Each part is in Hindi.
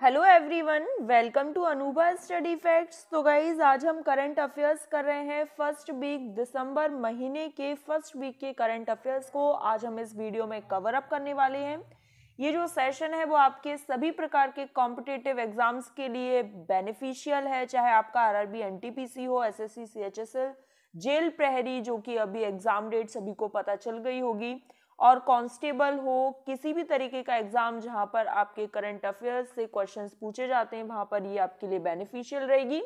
Hello everyone welcome to Anubha study facts तो गाइज़ आज हम करंट अफेयर्स कर रहे हैं फ़र्स्ट वीक दिसंबर महीने के फ़र्स्ट वीक के करंट अफेयर्स को। आज हम इस वीडियो में कवर अप करने वाले हैं। ये जो सेशन है, वो आपके सभी प्रकार के कॉम्पिटेटिव एग्ज़ाम्स के लिए बेनिफिशियल है, चाहे आपका आरआरबी एनटीपीसी हो S S C C H S CHSL jail प्रहरी, जो कि अभी एग्ज़ाम डेट सभी को पता चल गई होगी। और कांस्टेबल हो, किसी भी तरीके का एग्ज़ाम जहाँ पर आपके करंट अफेयर्स से क्वेश्चंस पूछे जाते हैं, वहाँ पर ये आपके लिए बेनिफिशियल रहेगी।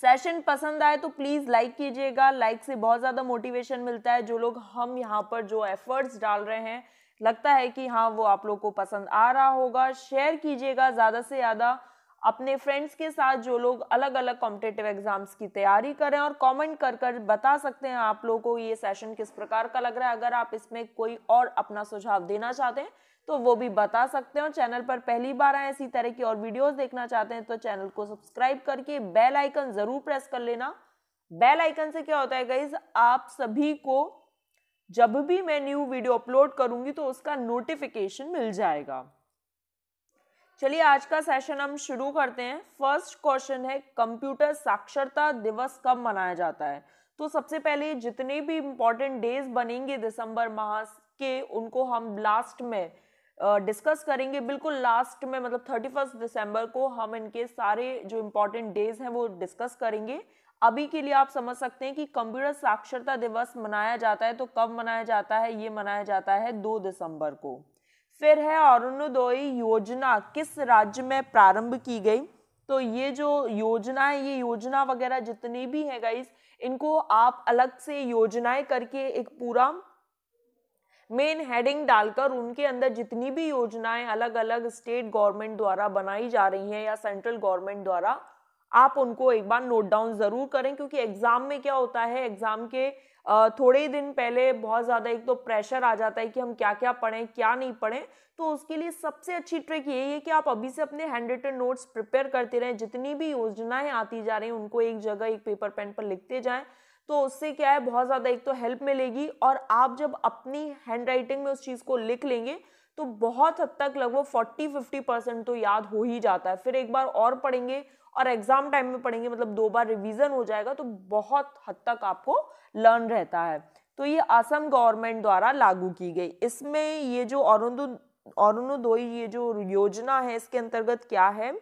सेशन पसंद आए तो प्लीज़ लाइक कीजिएगा। लाइक से बहुत ज़्यादा मोटिवेशन मिलता है। जो लोग, हम यहाँ पर जो एफर्ट्स डाल रहे हैं, लगता है कि हाँ वो आप लोग को पसंद आ रहा होगा। शेयर कीजिएगा ज़्यादा से ज़्यादा। अपने फ्रेंड्स के साथ जो लोग अलग अलग कॉम्पिटेटिव एग्ज़ाम्स की तैयारी करें और कमेंट कर कर बता सकते हैं आप लोगों को ये सेशन किस प्रकार का लग रहा है। अगर आप इसमें कोई और अपना सुझाव देना चाहते हैं तो वो भी बता सकते हैं और चैनल पर पहली बार आए इसी तरह की और वीडियोस देखना चाहते हैं तो चैनल को सब्सक्राइब करके बेल आइकन ज़रूर प्रेस कर लेना। बेल आइकन से क्या होता है गाइज़ आप सभी को जब भी मैं न्यू वीडियो अपलोड करूँगी तो उसका नोटिफिकेशन मिल जाएगा। चलिए आज का सेशन हम शुरू करते हैं। फ़र्स्ट क्वेश्चन है कंप्यूटर साक्षरता दिवस कब मनाया जाता है? तो सबसे पहले जितने भी इंपॉर्टेंट डेज़ बनेंगे दिसंबर माह के उनको हम लास्ट में डिस्कस uh, करेंगे। बिल्कुल लास्ट में मतलब थर्टी फ़र्स्ट दिसंबर को हम इनके सारे जो इम्पोर्टेंट डेज़ हैं वो डिस्कस करेंगे। अभी के लिए आप समझ सकते हैं कि कंप्यूटर साक्षरता दिवस मनाया जाता है तो कब मनाया जाता है? ये मनाया जाता है दो दिसंबर को। फिर है अरुणोदय योजना, किस राज्य में प्रारंभ की गई? तो ये जो योजना है, ये योजना वगैरह जितनी भी है गाइस इनको आप अलग से योजनाएँ करके एक पूरा मेन हेडिंग डालकर उनके अंदर जितनी भी योजनाएँ अलग अलग स्टेट गवर्नमेंट द्वारा बनाई जा रही हैं या सेंट्रल गवर्नमेंट द्वारा आप उनको एक बार नोट डाउन ज़रूर करें, क्योंकि एग्ज़ाम में क्या होता है एग्ज़ाम के थोड़े ही दिन पहले बहुत ज़्यादा एक तो प्रेशर आ जाता है कि हम क्या क्या पढ़ें, क्या नहीं पढ़ें। तो उसके लिए सबसे अच्छी ट्रिक यही है कि आप अभी से अपने हैंड रिटन नोट्स प्रिपेयर करते रहें। जितनी भी योजनाएँ आती जा रही हैं, उनको एक जगह, एक पेपर पेन पर लिखते जाएँ। तो उससे क्या है, बहुत ज़्यादा एक तो हेल्प मिलेगी और आप जब अपनी हैंड में उस चीज़ को लिख लेंगे तो बहुत हद तक लगभग फोर्टी फिफ्टी परसेंट तो याद हो ही जाता है। फिर एक बार और पढ़ेंगे और एग्ज़ाम टाइम में पढ़ेंगे मतलब दो बार रिवीजन हो जाएगा तो बहुत हद तक आपको लर्न रहता है। तो ये असम गवर्नमेंट द्वारा लागू की गई। इसमें ये जो अरुणो ये जो योजना है, इसके अंतर्गत क्या है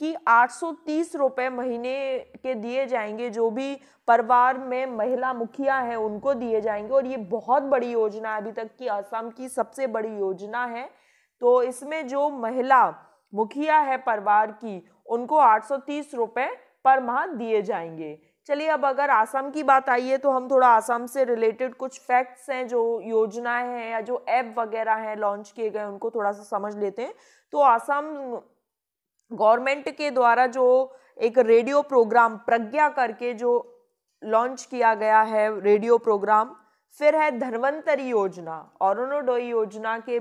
कि 830 रुपए महीने के दिए जाएँगे, जो भी परिवार में महिला मुखिया है, उनको दिए जाएँगे। और ये बहुत बड़ी योजना है, अभी तक की असम की सबसे बड़ी योजना है। तो इसमें जो महिला मुखिया है परिवार की उनको 830 रुपए पर माह दिए जाएँगे। चलिए अब अगर आसाम की बात आई है तो हम थोड़ा आसाम से रिलेटेड कुछ फैक्ट्स हैं, जो योजनाएँ हैं या जो ऐप वगैरह हैं लॉन्च किए गए उनको थोड़ा सा समझ लेते हैं। तो आसाम गवर्नमेंट के द्वारा जो एक रेडियो प्रोग्राम प्रज्ञा करके जो लॉन्च किया गया है रेडियो प्रोग्राम फिर है धनवंतरी योजना। अरुणोदय योजना के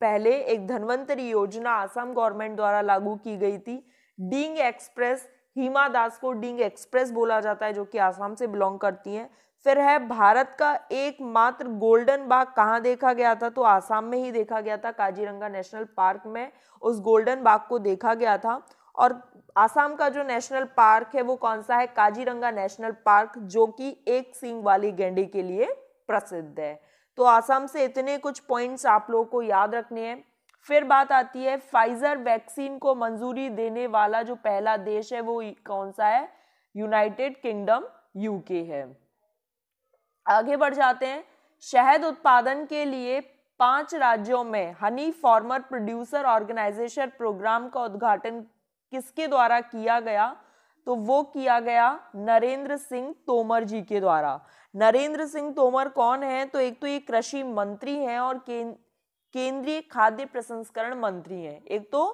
पहले एक धनवंतरी योजना आसाम गवर्नमेंट द्वारा लागू की गई थी। डींग एक्सप्रेस हिमा दास को डिंग एक्सप्रेस बोला जाता है, जो कि आसाम से बिलोंग करती हैं। फिर है भारत का एकमात्र गोल्डन बाग कहाँ देखा गया था? तो आसाम में ही देखा गया था, काजीरंगा नेशनल पार्क में उस गोल्डन बाग को देखा गया था। और आसाम का जो नेशनल पार्क है, वो कौन सा है? काजीरंगा नेशनल पार्क जो कि एक सींग वाली गेंडे के लिए प्रसिद्ध है। तो आसाम से इतने कुछ पॉइंट्स आप लोगों को याद रखने हैं। फिर बात आती है फाइजर वैक्सीन को मंजूरी देने वाला जो पहला देश है, वो कौन सा है? यूनाइटेड किंगडम यूके है। आगे बढ़ जाते हैं। शहद उत्पादन के लिए पाँच राज्यों में honey farmer producer organisation programme का उद्घाटन किसके द्वारा किया गया? तो वो किया गया नरेंद्र सिंह तोमर जी के द्वारा। नरेंद्र सिंह तोमर कौन है? तो एक तो ये कृषि मंत्री हैं और केंद्रीय खाद्य प्रसंस्करण मंत्री हैं। एक तो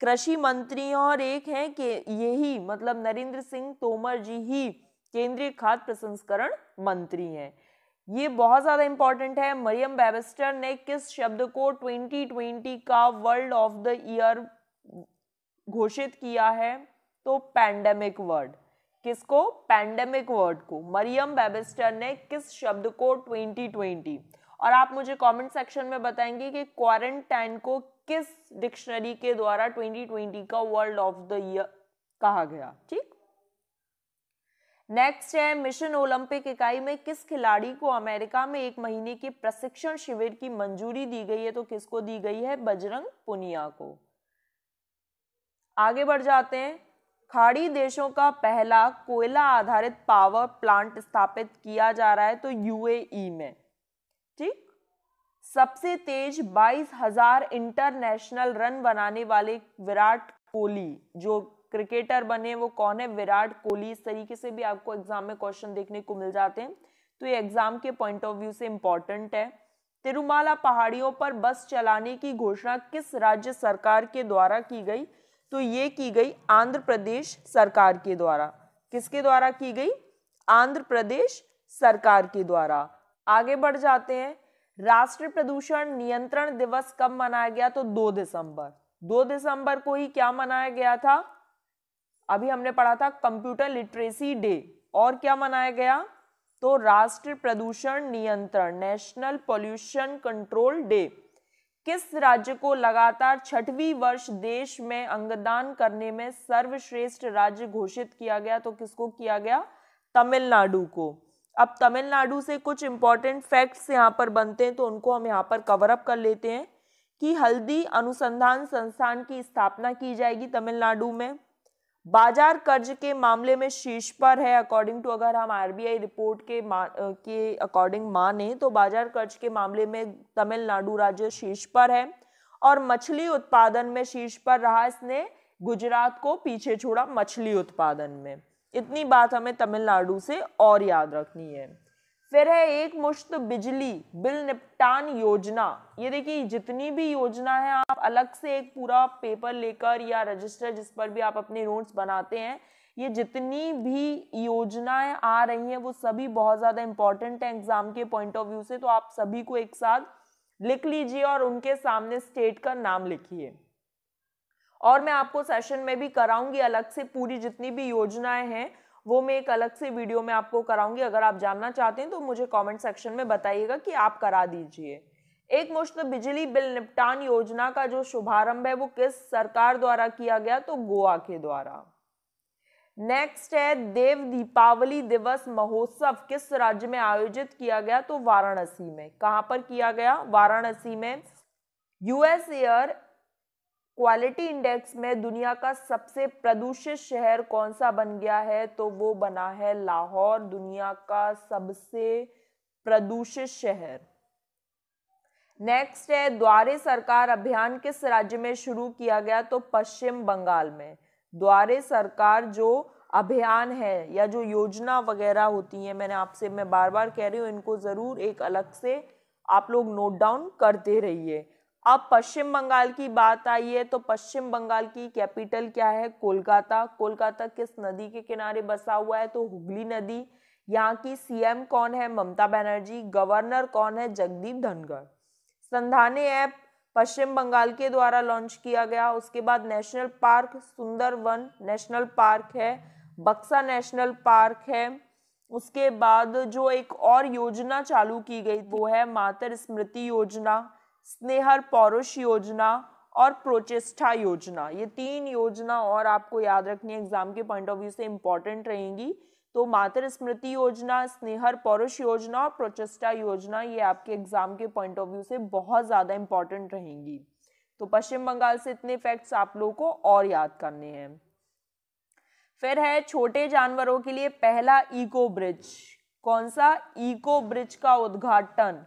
कृषि मंत्री और एक है कि यही मतलब नरेंद्र सिंह तोमर जी ही केंद्रीय खाद्य प्रसंस्करण मंत्री हैं। ये बहुत ज़्यादा इंपॉर्टेंट है। मरियम बेबस्टर ने किस शब्द को 2020 का वर्ल्ड ऑफ़ द ईयर घोषित किया है? तो पैंडेमिक वर्ड। किसको? पैंडेमिक वर्ड को। मरियम बेबस्टर ने किस शब्द को 2020 और आप मुझे कमेंट सेक्शन में बताएँगे कि क्वारंटाइन को किस डिक्शनरी के द्वारा 2020 का वर्ल्ड ऑफ़ द ईयर कहा गया? ठीक? नेक्स्ट है मिशन ओलंपिक इकाई में किस खिलाड़ी को अमेरिका में एक महीने के प्रशिक्षण शिविर की मंजूरी दी गई है? तो किसको दी गई है? बजरंग पुनिया को। आगे बढ़ जाते हैं। खाड़ी देशों का पहला कोयला आधारित पावर प्लांट स्थापित किया जा रहा है तो यूएई में। ठीक? सबसे तेज बाईस हज़ार इंटरनेशनल रन बनाने वाले विराट कोहली। जो क्रिकेटर बने, वो कौन है? विराट कोहली। इस तरीके से भी आपको एग्ज़ाम में क्वेश्चन देखने को मिल जाते हैं। तो ये एग्ज़ाम के पॉइंट ऑफ़ व्यू से इंपॉर्टेंट है। तिरुमाला पहाड़ियों पर बस चलाने की घोषणा किस राज्य सरकार के द्वारा की गई? तो ये की गई आंध्र प्रदेश सरकार के द्वारा। किसके द्वारा की गई? आंध्र प्रदेश सरकार के द्वारा। आगे बढ़ जाते हैं। राष्ट्रीय प्रदूषण नियंत्रण दिवस कब मनाया गया? तो 2 दिसंबर। 2 दिसंबर को ही क्या मनाया गया था? अभी हमने पढ़ा था कंप्यूटर लिटरेसी डे। और क्या मनाया गया? तो राष्ट्रीय प्रदूषण नियंत्रण, नेशनल पॉल्यूशन कंट्रोल डे। किस राज्य को लगातार छठवीं वर्ष देश में अंगदान करने में सर्वश्रेष्ठ राज्य घोषित किया गया? तो किसको किया गया? तमिलनाडु को। अब तमिलनाडु से कुछ इंपॉर्टेंट फैक्ट्स यहाँ पर बनते हैं तो उनको हम यहाँ पर कवर अप कर लेते हैं कि हल्दी अनुसंधान संस्थान की स्थापना की जाएगी तमिलनाडु में। बाज़ार कर्ज के मामले में शीर्ष पर है अकॉर्डिंग टू अगर हम आरबीआई रिपोर्ट के के अकॉर्डिंग माने तो बाज़ार कर्ज के मामले में तमिलनाडु राज्य शीर्ष पर है और मछली उत्पादन में शीर्ष पर रहा इसने, गुजरात को पीछे छोड़ा मछली उत्पादन में। इतनी बात हमें तमिलनाडु से और याद रखनी है। फिर है एक मुश्त बिजली बिल निपटान योजना। ये देखिए, जितनी भी योजना है, आप अलग से एक पूरा पेपर लेकर या रजिस्टर जिस पर भी आप अपने नोट्स बनाते हैं, ये जितनी भी योजनाएँ आ रही हैं, वो सभी बहुत ज़्यादा इंपॉर्टेंट है एग्ज़ाम के पॉइंट ऑफ़ व्यू से तो आप सभी को एक साथ लिख लीजिए और उनके सामने स्टेट का नाम लिखिए। और मैं आपको सेशन में भी कराऊँगी अलग से पूरी जितनी भी योजनाएँ हैं, वो मैं एक अलग से वीडियो में आपको कराऊँगी। अगर आप जानना चाहते हैं तो मुझे कमेंट सेक्शन में बताइएगा कि आप करा दीजिए। एक मुश्त बिजली बिल निपटान योजना का जो शुभारंभ है, वो किस सरकार द्वारा किया गया? तो गोवा के द्वारा। नेक्स्ट है, देव दीपावली दिवस महोत्सव किस राज्य में आयोजित किया गया? तो वाराणसी में। कहाँ पर किया गया? वाराणसी में। यूएस एयर क्वालिटी इंडेक्स में दुनिया का सबसे प्रदूषित शहर कौन सा बन गया है? तो वो बना है लाहौर, दुनिया का सबसे प्रदूषित शहर। नेक्स्ट है, द्वारे सरकार अभियान किस राज्य में शुरू किया गया? तो पश्चिम बंगाल में। द्वारे सरकार जो अभियान है या जो योजना वगैरह होती है, मैंने आपसे, मैं बार बार कह रही हूँ, इनको ज़रूर एक अलग से आप लोग नोट डाउन करते रहिए। अब पश्चिम बंगाल की बात आई है तो पश्चिम बंगाल की कैपिटल क्या है? कोलकाता। कोलकाता किस नदी के किनारे बसा हुआ है? तो हुगली नदी। यहाँ की सीएम कौन है? ममता बनर्जी। गवर्नर कौन है? जगदीप धनखड़। संधाने ऐप पश्चिम बंगाल के द्वारा लॉन्च किया गया। उसके बाद national park Sundarban national park है, बक्सा नेशनल पार्क है। उसके बाद जो एक और योजना चालू की गई, वो है मातर स्मृति योजना। स्नेहर पौरुष योजना और प्रोचेष्टा योजना। ये तीन योजना और आपको याद रखनी एग्ज़ाम के पॉइंट ऑफ़ व्यू से इंपॉर्टेंट रहेंगी। तो मातृ स्मृति योजना, स्नेहर पौरुष योजना और प्रोचेष्टा योजना, ये आपके एग्ज़ाम के पॉइंट ऑफ़ व्यू से बहुत ज़्यादा इंपॉर्टेंट रहेंगी। तो पश्चिम बंगाल से इतने फैक्ट्स आप लोगों को और याद करने हैं। फिर है, छोटे जानवरों के लिए पहला इको ब्रिज कौन सा? इको ब्रिज का उद्घाटन।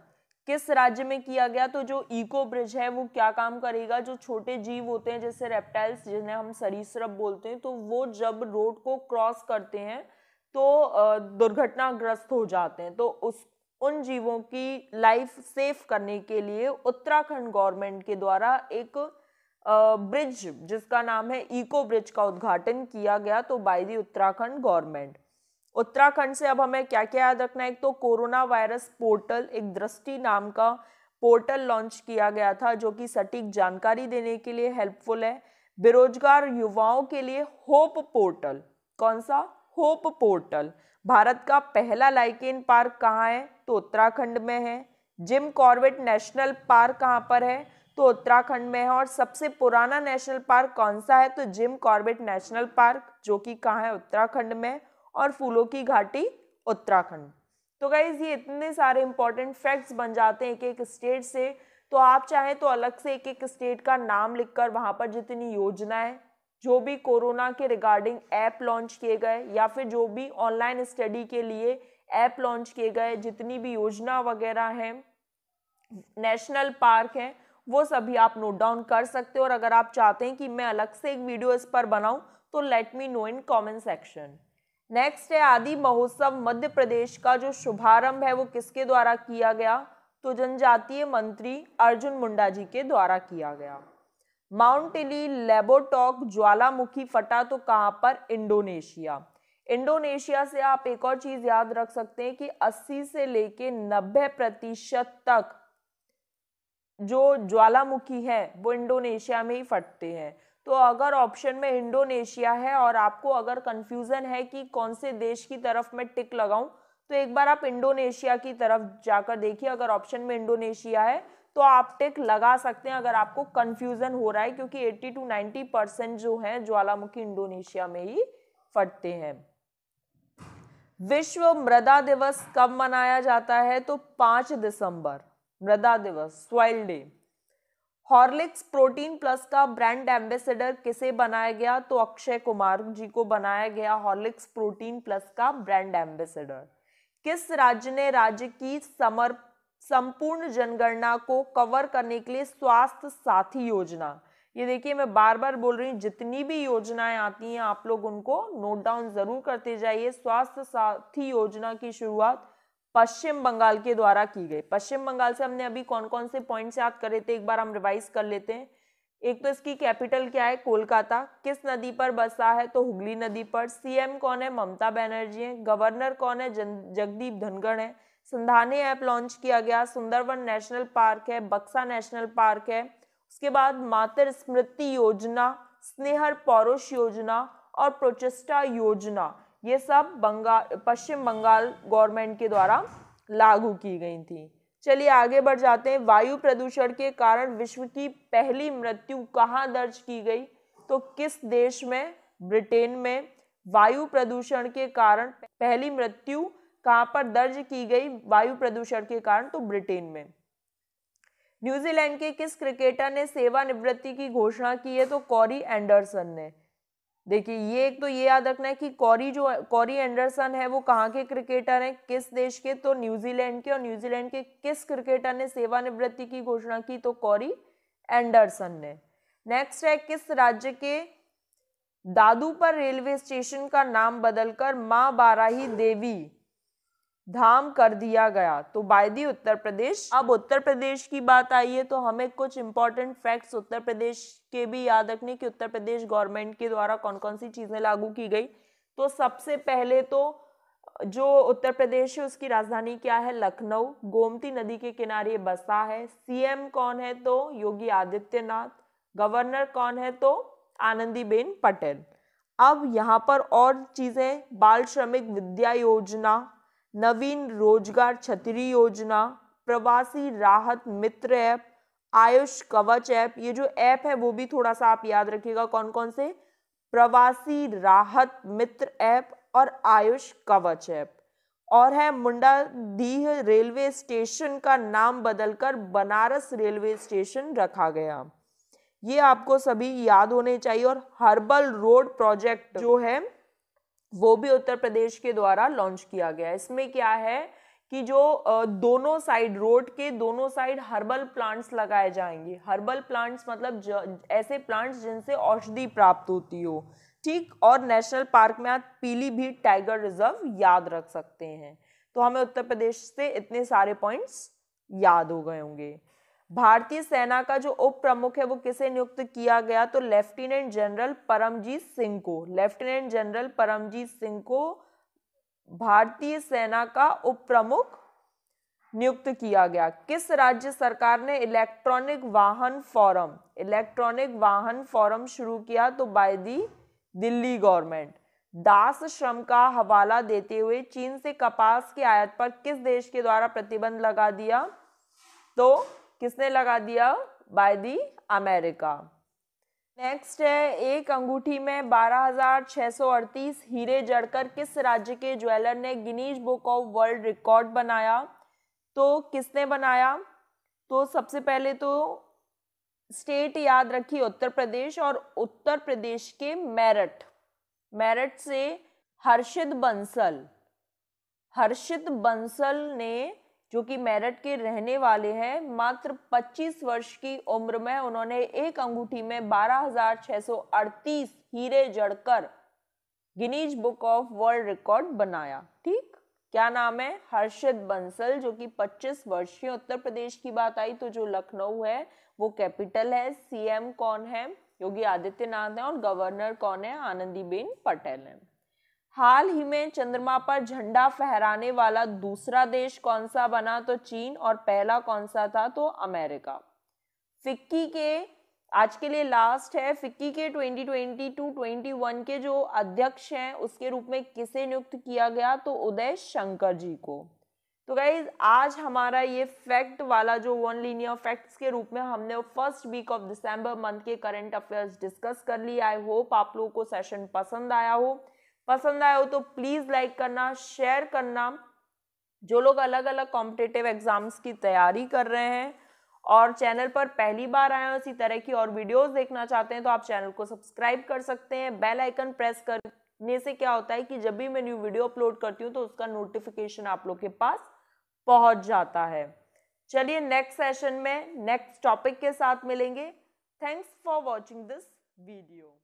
किस राज्य में किया गया तो जो इको ब्रिज है, वो क्या काम करेगा? जो छोटे जीव होते हैं, जैसे रेप्टाइल्स जिन्हें हम सरीसृप बोलते हैं तो वो जब रोड को क्रॉस करते हैं तो दुर्घटनाग्रस्त हो जाते हैं। तो उस, उन जीवों की लाइफ सेफ़ करने के लिए उत्तराखंड गवर्नमेंट के द्वारा एक ब्रिज जिसका नाम है इको ब्रिज का उद्घाटन किया गया तो by the Uttarakhand government Uttarakhand से अब हमें क्या क्या याद रखना है? एक तो कोरोना वायरस पोर्टल, एक दृष्टि नाम का पोर्टल लॉन्च किया गया था, जो कि सटीक जानकारी देने के लिए हेल्पफुल है। बेरोजगार युवाओं के लिए होप पोर्टल। कौन सा? Hope portal. भारत का पहला लाइकेन पार्क कहाँ है? तो उत्तराखंड में है। जिम कॉर्बेट नेशनल पार्क कहाँ पर है? तो उत्तराखंड में है। और सबसे पुराना नेशनल पार्क कौन सा है? तो जिम कॉर्बेट नेशनल पार्क, जो कि कहाँ है? उत्तराखंड में। और फूलों की घाटी उत्तराखंड। तो गाइज़ ये इतने सारे इंपॉर्टेंट फैक्ट्स बन जाते हैं एक एक स्टेट से। तो आप चाहें तो अलग से एक एक स्टेट का नाम लिखकर वहाँ पर जितनी योजनाएँ, जो भी कोरोना के रिगार्डिंग ऐप लॉन्च किए गए, या फिर जो भी ऑनलाइन स्टडी के लिए ऐप लॉन्च किए गए, जितनी भी योजना वगैरह हैं नेशनल पार्क हैं, वो सभी आप नोट डाउन कर सकते हो। और अगर आप चाहते हैं कि मैं अलग से एक वीडियो इस पर बनाऊँ तो let me know in comment section next है आदि महोत्सव मध्य प्रदेश का जो शुभारंभ है, वो किसके द्वारा किया गया? तो जनजातीय मंत्री अर्जुन मुंडा जी के द्वारा किया गया। माउंट इली लेबोटॉक ज्वालामुखी फटा तो कहाँ पर? इंडोनेशिया। इंडोनेशिया से आप एक और चीज़ याद रख सकते हैं कि 80 से लेके 90 प्रतिशत तक जो ज्वालामुखी है, वो इंडोनेशिया में ही फटते हैं। तो अगर ऑप्शन में इंडोनेशिया है और आपको अगर कंफ्यूजन है कि कौन से देश की तरफ़ मैं टिक लगाऊँ तो एक बार आप इंडोनेशिया की तरफ़ जाकर देखिए, अगर ऑप्शन में इंडोनेशिया है तो आप टिक लगा सकते हैं अगर आपको कंफ्यूजन हो रहा है, क्योंकि 80 टू 90 परसेंट जो है, ज्वालामुखी इंडोनेशिया में ही फटते हैं। विश्व मृदा दिवस कब मनाया जाता है? तो पाँच दिसंबर, मृदा दिवस soil day Horlicks protein plus का ब्रांड एम्बेसडर किसे बनाया गया? तो अक्षय कुमार जी को बनाया गया हॉर्लिक्स प्रोटीन प्लस का ब्रांड एम्बेसडर। किस राज्य ने राज्य की समर, संपूर्ण जनगणना को कवर करने के लिए स्वास्थ्य साथी योजना? ये देखिए, मैं बार बार बोल रही हूँ, जितनी भी योजनाएँ आती हैं, आप लोग उनको नोट डाउन ज़रूर करते जाइए। स्वास्थ्य साथी योजना की शुरुआत पश्चिम बंगाल के द्वारा की गई। पश्चिम बंगाल से हमने अभी कौन कौन से पॉइंट्स याद करे थे, एक बार हम रिवाइज कर लेते हैं। एक तो इसकी कैपिटल क्या है? कोलकाता। किस नदी पर बसा है? तो हुगली नदी पर। सीएम कौन है? ममता बनर्जी है। गवर्नर कौन है? जगदीप धनगढ़ है। संधानी ऐप लॉन्च किया गया। सुंदरवन नेशनल पार्क है। बक्सा नेशनल पार्क है। उसके बाद मातृ स्मृति योजना, स्नेहर पौरुष योजना और प्रोचेस्टा योजना। ये सब बंगाल पश्चिम बंगाल गवर्नमेंट के द्वारा लागू की गई थी। चलिए आगे बढ़ जाते हैं। वायु प्रदूषण के कारण विश्व की पहली मृत्यु कहाँ दर्ज की गई? तो किस देश में? ब्रिटेन में। वायु प्रदूषण के कारण पहली मृत्यु कहाँ पर दर्ज की गई? वायु प्रदूषण के कारण तो ब्रिटेन में। न्यूजीलैंड के किस क्रिकेटर ने सेवानिवृत्ति की घोषणा की है? तो कॉरी एंडरसन ने। देखिए, ये एक तो ये याद रखना है कि कॉरी जो, कॉरी एंडरसन है, वो कहाँ के क्रिकेटर हैं, किस देश के? तो न्यूजीलैंड के, और न्यूजीलैंड के किस क्रिकेटर ने सेवानिवृत्ति की घोषणा की? तो कॉरी एंडरसन ने। नेक्स्ट है, किस राज्य के दादू पर रेलवे स्टेशन का नाम बदलकर माँ बाराही देवी धाम कर दिया गया। तो बायदी उत्तर प्रदेश, अब उत्तर प्रदेश की बात आई है तो हमें कुछ इंपॉर्टेंट फैक्ट्स उत्तर प्रदेश के भी याद रखने कि उत्तर प्रदेश गवर्नमेंट के द्वारा कौन कौन सी चीज़ें लागू की गई। तो सबसे पहले तो जो उत्तर प्रदेश है, उसकी राजधानी क्या है? लखनऊ। गोमती नदी के किनारे बसा है। सीएम कौन है तो? योगी आदित्यनाथ। गवर्नर कौन है तो? आनंदीबेन पटेल। अब यहाँ पर और चीज़ें, बाल श्रमिक विद्या योजना नवीन रोज़गार छतरी योजना, प्रवासी राहत मित्र ऐप, आयुष कवच ऐप, ये जो ऐप है वो भी थोड़ा सा आप याद रखिएगा कौन कौन से? प्रवासी राहत मित्र ऐप और आयुष कवच ऐप। और है मुंडा दीह रेलवे स्टेशन का नाम बदलकर बनारस रेलवे स्टेशन रखा गया। ये आपको सभी याद होने चाहिए और हर्बल रोड प्रोजेक्ट जो है वो भी उत्तर प्रदेश के द्वारा लॉन्च किया गया इसमें क्या है कि जो दोनों साइड रोड के दोनों साइड हर्बल प्लांट्स लगाए जाएँगे। हर्बल प्लांट्स मतलब ज, ऐसे प्लांट्स जिनसे औषधि प्राप्त होती हो। ठीक? और नेशनल पार्क में आप पीलीभीत टाइगर रिज़र्व याद रख सकते हैं। तो हमें उत्तर प्रदेश से इतने सारे पॉइंट्स याद हो गए होंगे। भारतीय सेना का जो उप प्रमुख है, वो किसे नियुक्त किया गया? तो लेफ्टिनेंट जनरल परमजीत सिंह को। लेफ्टिनेंट जनरल परमजीत सिंह को भारतीय सेना का उप प्रमुख नियुक्त किया गया। किस राज्य सरकार ने इलेक्ट्रॉनिक वाहन फॉरम, इलेक्ट्रॉनिक वाहन फॉरम शुरू किया? तो बाय दी दिल्ली गवर्नमेंट। दास श्रम का हवाला देते हुए चीन से कपास के आयात पर किस देश के द्वारा प्रतिबंध लगा दिया? तो किसने लगा दिया? बाय दी अमेरिका नेक्स्ट है एक अंगूठी में 12,638 हीरे जड़कर किस राज्य के ज्वेलर ने Guinness book of world record बनाया? तो किसने बनाया? तो सबसे पहले तो स्टेट याद रखिए उत्तर प्रदेश और उत्तर प्रदेश के मेरठ। मेरठ से हर्षित बंसल। हर्षित बंसल ने जो कि मेरठ के रहने वाले हैं मात्र 25 वर्ष की उम्र में उन्होंने एक अंगूठी में 12,638 हीरे जड़कर Guinness book of world record बनाया। ठीक? क्या नाम है? हर्षित बंसल जो कि 25 वर्ष के उत्तर प्रदेश की बात आई तो जो लखनऊ है वो कैपिटल है सीएम कौन है? योगी आदित्यनाथ है और गवर्नर कौन है? आनंदीबेन पटेल है। हाल ही में चंद्रमा पर झंडा फहराने वाला दूसरा देश कौन सा बना? तो चीन, और पहला कौन सा था? तो अमेरिका। फिक्की के, आज के लिए लास्ट है। फिक्की के 2020 टू 21 के जो अध्यक्ष हैं, उसके रूप में किसे नियुक्त किया गया? तो उदय शंकर जी को। तो गाइज़ आज हमारा ये फैक्ट वाला जो वन लीनियर फैक्ट्स के रूप में हमने first week of December month के करंट अफेयर्स डिस्कस कर लिया आई होप आप लोगों को सेशन पसंद आया हो। पसंद आया हो तो प्लीज़ लाइक करना शेयर करना। जो लोग अलग अलग कॉम्पिटेटिव एग्ज़ाम्स की तैयारी कर रहे हैं और चैनल पर पहली बार आए हो, इसी तरह की और वीडियोस देखना चाहते हैं तो आप चैनल को सब्सक्राइब कर सकते हैं। बेल आइकन प्रेस करने से क्या होता है कि जब भी मैं न्यू वीडियो अपलोड करती हूँ तो उसका नोटिफिकेशन आप लोग के पास पहुँच जाता है। चलिए नेक्स्ट सेशन में नेक्स्ट टॉपिक के साथ मिलेंगे। Thanks for watching this video